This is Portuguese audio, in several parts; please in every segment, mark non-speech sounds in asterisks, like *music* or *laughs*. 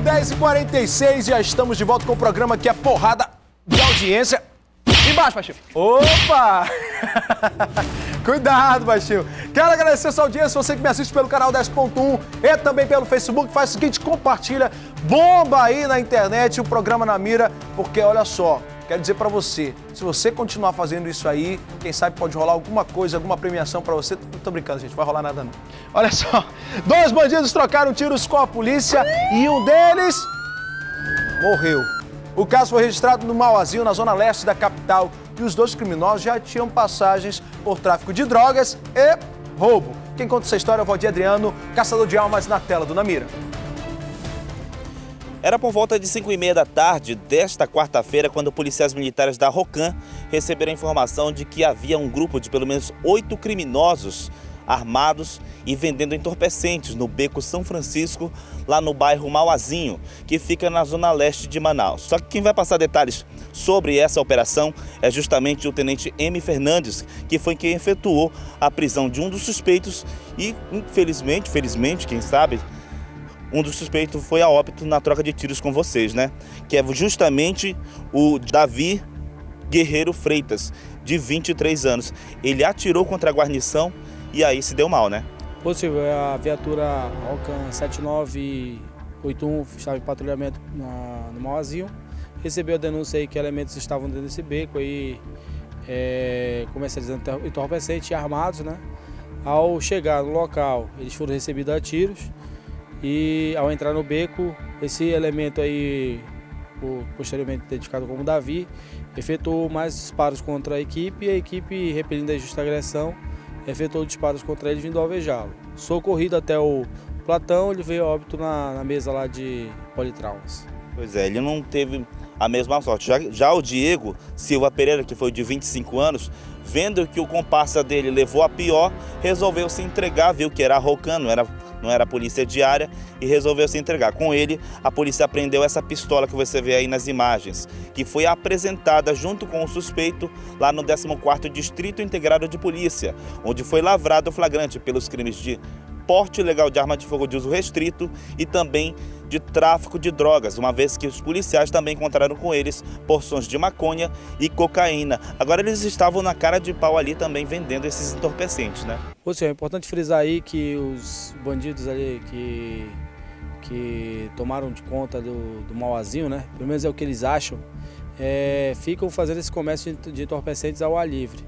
10h46, já estamos de volta com o programa que é porrada de audiência. Embaixo, Baixinho. Opa! *laughs* Cuidado, Baixinho. Quero agradecer a sua audiência, você que me assiste pelo canal 10.1 e também pelo Facebook. Faz o seguinte, compartilha, bomba aí na internet o programa na mira, porque olha só, quero dizer para você, se você continuar fazendo isso aí, quem sabe pode rolar alguma coisa, alguma premiação para você. Não tô brincando, gente, não vai rolar nada não. Olha só, *laughs* dois bandidos trocaram tiros com a polícia e um deles morreu. O caso foi registrado no Mauazinho, na zona leste da capital, e os dois criminosos já tinham passagens por tráfico de drogas e roubo. Quem conta essa história é o Valdir Adriano, caçador de almas na tela do Namira. Era por volta de 5 e meia da tarde desta quarta-feira quando policiais militares da Rocan receberam a informação de que havia um grupo de pelo menos oito criminosos armados e vendendo entorpecentes no Beco São Francisco, lá no bairro Mauazinho, que fica na zona leste de Manaus. Só que quem vai passar detalhes sobre essa operação é justamente o tenente M. Fernandes, que foi quem efetuou a prisão de um dos suspeitos e, infelizmente, felizmente, quem sabe, um dos suspeitos foi a óbito na troca de tiros com vocês, né? Que é justamente o Davi Guerreiro Freitas, de 23 anos. Ele atirou contra a guarnição e aí se deu mal, né? Possível, é a viatura Alcan 7981 estava em patrulhamento na, no Mauazinho, recebeu a denúncia aí que elementos estavam dentro desse beco aí, é, comercializando entorpecentes armados, né? Ao chegar no local, eles foram recebidos a tiros e ao entrar no beco, esse elemento aí, posteriormente identificado como Davi, efetuou mais disparos contra a equipe e a equipe, repelindo a justa agressão, efetuou disparos contra ele vindo alvejá-lo. Socorrido até o Platão, ele veio óbito na, na mesa lá de politraumas. Pois é, ele não teve a mesma sorte. Já, já o Diego Silva Pereira, que foi de 25 anos, vendo que o comparsa dele levou a pior, resolveu se entregar, viu que era rocano, era não era a polícia diária, e resolveu se entregar. Com ele, a polícia apreendeu essa pistola que você vê aí nas imagens, que foi apresentada junto com o suspeito lá no 14º Distrito Integrado de Polícia, onde foi lavrado o flagrante pelos crimes de porte ilegal de arma de fogo de uso restrito e também de tráfico de drogas, uma vez que os policiais também encontraram com eles porções de maconha e cocaína. Agora eles estavam na cara de pau ali também vendendo esses entorpecentes, né? Ô senhor, é importante frisar aí que os bandidos ali que, que tomaram de conta do, do Mauazinho, né? Pelo menos é o que eles acham, é, ficam fazendo esse comércio de entorpecentes ao ar livre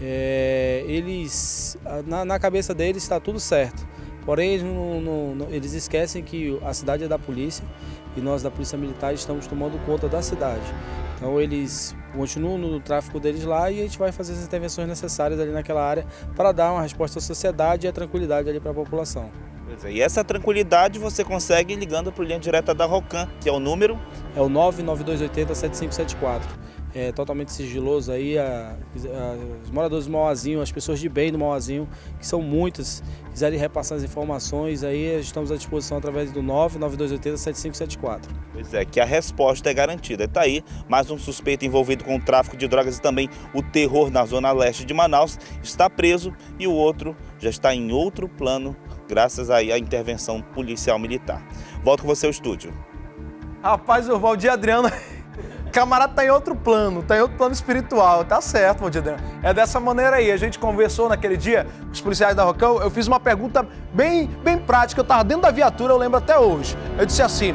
é, eles, na, na, cabeça deles está tudo certo. Porém, eles, não, não, eles esquecem que a cidade é da polícia e nós da Polícia Militar estamos tomando conta da cidade. Então eles continuam no tráfico deles lá e a gente vai fazer as intervenções necessárias ali naquela área para dar uma resposta à sociedade e a tranquilidade ali para a população. É, e essa tranquilidade você consegue ligando para o linha direta da Rocan, que é o número? É o 99280 7574 é, totalmente sigiloso aí, a, a, os moradores do Mauazinho, as pessoas de bem do Mauazinho, que são muitas, quiserem repassar as informações, aí estamos à disposição através do 99280-7574. Pois é, que a resposta é garantida. Está aí mais um suspeito envolvido com o tráfico de drogas e também o terror na zona leste de Manaus, está preso e o outro já está em outro plano, graças aí à intervenção policial militar. Volto com você ao estúdio. Rapaz, o Valdir Adriano camarada tá em outro plano, tá em outro plano espiritual. Tá certo, Valdir. É dessa maneira aí. A gente conversou naquele dia com os policiais da Rocão. Eu fiz uma pergunta bem, bem prática. Eu tava dentro da viatura, eu lembro até hoje. Eu disse assim: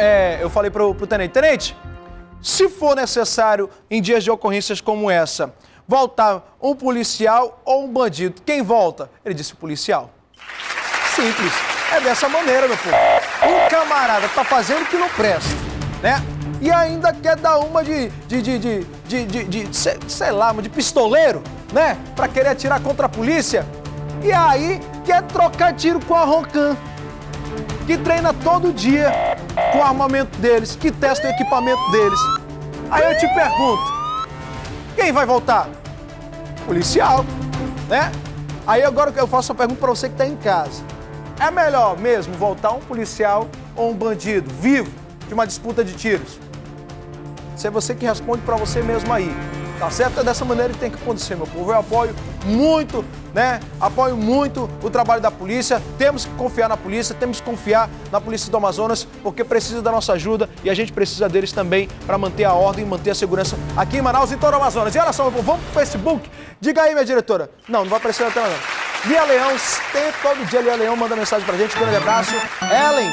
é, eu falei pro, pro tenente, tenente, se for necessário em dias de ocorrências como essa, voltar um policial ou um bandido, quem volta? Ele disse policial. Simples. É dessa maneira, meu povo. Um camarada tá fazendo o que não presta, né? E ainda quer dar uma de, de, de, de, de, de, de sei, sei lá, de pistoleiro, né? Pra querer atirar contra a polícia. E aí quer trocar tiro com a Roncan, que treina todo dia com o armamento deles, que testa o equipamento deles. Aí eu te pergunto, quem vai voltar? Policial, né? Aí agora eu faço uma pergunta para você que está em casa. É melhor mesmo voltar um policial ou um bandido vivo de uma disputa de tiros? Se é você que responde para você mesmo aí. Tá certo? É dessa maneira que tem que acontecer, meu povo. Eu apoio muito, né? Apoio muito o trabalho da polícia. Temos que confiar na polícia, temos que confiar na polícia do Amazonas, porque precisa da nossa ajuda e a gente precisa deles também para manter a ordem manter a segurança aqui em Manaus e em todo o Amazonas. E olha só, meu povo, vamos pro Facebook? Diga aí, minha diretora. Não, não vai aparecer na tela, não. Lia Leão, tem todo dia Lia Leão manda mensagem pra gente. Grande abraço. Ellen.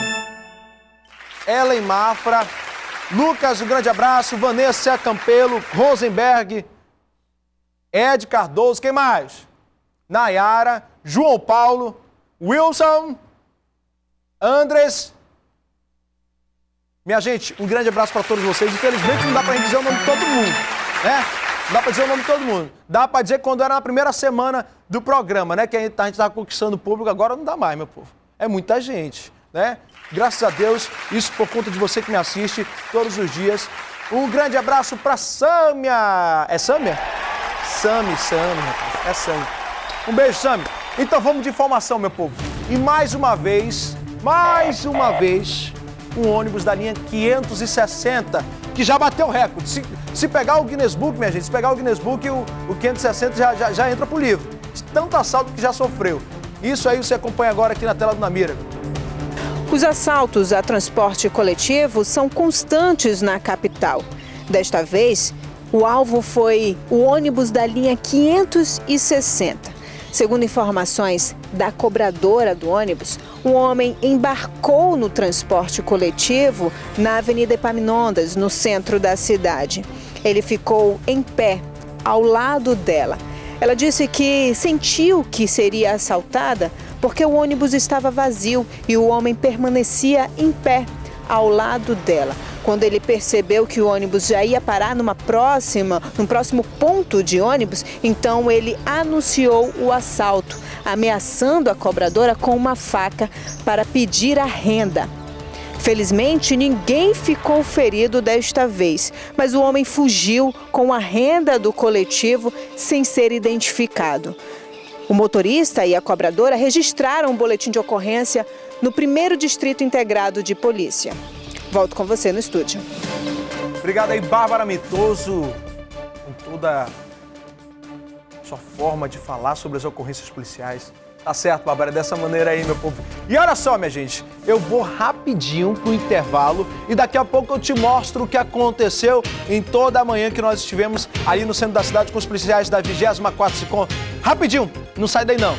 Ellen Mafra. Lucas, um grande abraço. Vanessa Campelo, Rosenberg, Ed Cardoso, quem mais? Nayara, João Paulo, Wilson, Andres. Minha gente, um grande abraço para todos vocês. Infelizmente não dá para dizer o nome de todo mundo, né? Não dá para dizer o nome de todo mundo. Dá para dizer quando era na primeira semana do programa, né? Que a gente estava conquistando o público, agora não dá mais, meu povo. É muita gente, né? Graças a Deus, isso por conta de você que me assiste todos os dias. Um grande abraço para Sâmia. É Sâmia? Sami, Sami. É Sami. Um beijo, Sami. Então vamos de informação, meu povo. E mais uma vez, mais uma vez, um ônibus da linha 560, que já bateu o recorde. Se, se pegar o Guinness Book, minha gente, se pegar o Guinness Book, o, o 560 já, já, já entra pro livro. Tanto assalto que já sofreu. Isso aí você acompanha agora aqui na tela do Namira. Os assaltos a transporte coletivo são constantes na capital. Desta vez, o alvo foi o ônibus da linha 560. Segundo informações da cobradora do ônibus, um homem embarcou no transporte coletivo na Avenida Epaminondas, no centro da cidade. Ele ficou em pé ao lado dela. Ela disse que sentiu que seria assaltada porque o ônibus estava vazio e o homem permanecia em pé ao lado dela. Quando ele percebeu que o ônibus já ia parar numa próxima, num próximo ponto de ônibus, então ele anunciou o assalto, ameaçando a cobradora com uma faca para pedir a renda. Felizmente, ninguém ficou ferido desta vez, mas o homem fugiu com a renda do coletivo sem ser identificado. O motorista e a cobradora registraram um boletim de ocorrência no primeiro distrito integrado de polícia. Volto com você no estúdio. Obrigado aí, Bárbara Mitoso, com toda a sua forma de falar sobre as ocorrências policiais. Tá certo, Bárbara, é dessa maneira aí, meu povo. E olha só, minha gente, eu vou rapidinho pro intervalo e daqui a pouco eu te mostro o que aconteceu em toda a manhã que nós estivemos ali no centro da cidade com os policiais da 24 Sicom. Rapidinho, não sai daí não.